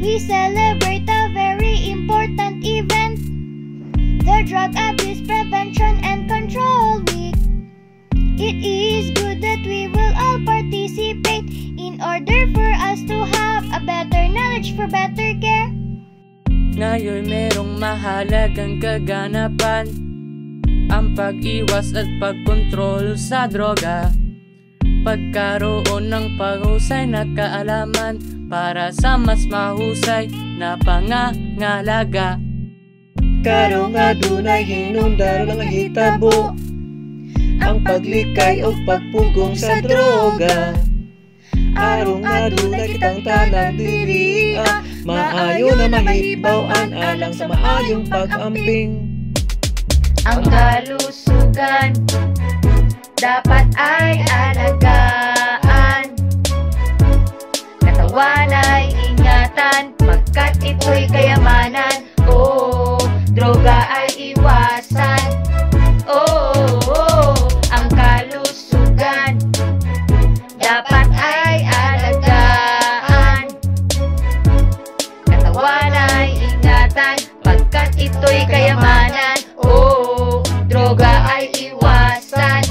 We celebrate a very important event. The Drug Abuse Prevention and Control Week. It is good that we will all participate In order for us to have a better knowledge for better care. Ngayon merong mahalagang kaganapan. Ang pag-iwas at pagkontrol sa droga Pagkaroon ng pahusay na kaalaman para sa mas mahusay na pangangalaga. Karo nga dunay hinundaro lang hitabo Ang paglikay o pagpugong sa droga Araw nga dunay kitang tanan diri ah, Maayo na mahibawan alang sa maayong pag-amping Ang kalusugan dapat ay alagaan ingatan Pagkat ito'y kayamanan. Oo, droga ay iwasan. Oo, ang kalusugan Dapat ay alagaan Katawan ay ingatan Pagkat ito'y kayamanan. Oo, droga ay iwasan.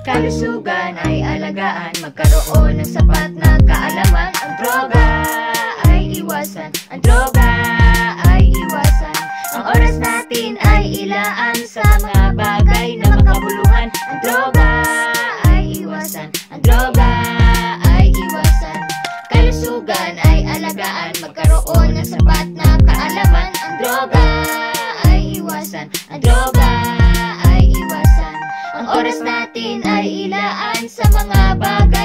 Kalusugan ay alagaan Magkaroon ng sapat na kaalaman. Ang droga natin ay ilaan Sa mga bagay na makabuluhan. Ang droga ay iwasan. Ang droga ay iwasan. Kalusugan ay alagaan. Magkaroon ng sapat na kaalaman. Ang droga ay iwasan. Ang droga ay iwasan. Ang oras natin ay ilaan sa mga bagay